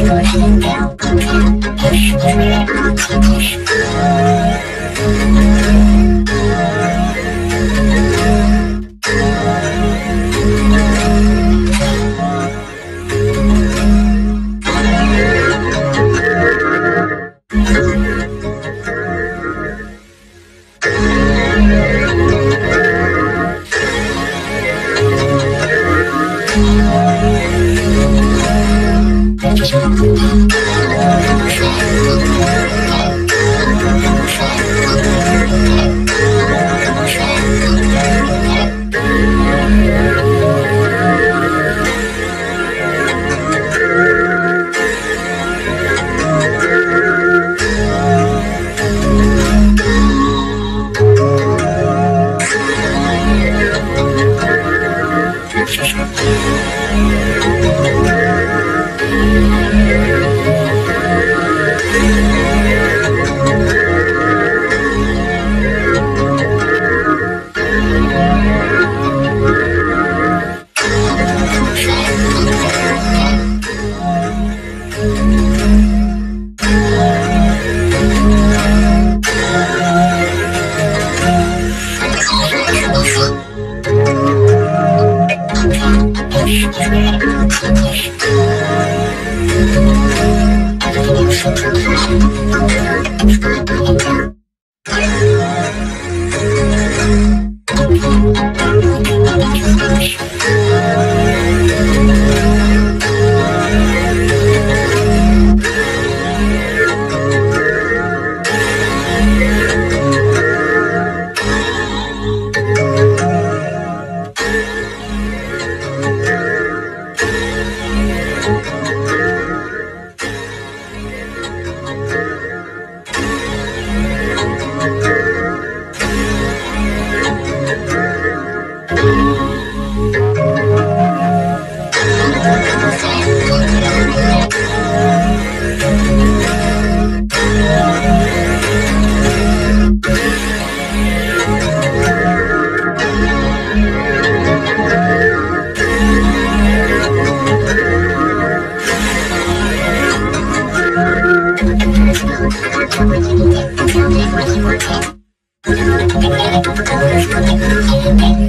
如果时间不要分开，为什么？I'm gonna go get some. I don't know.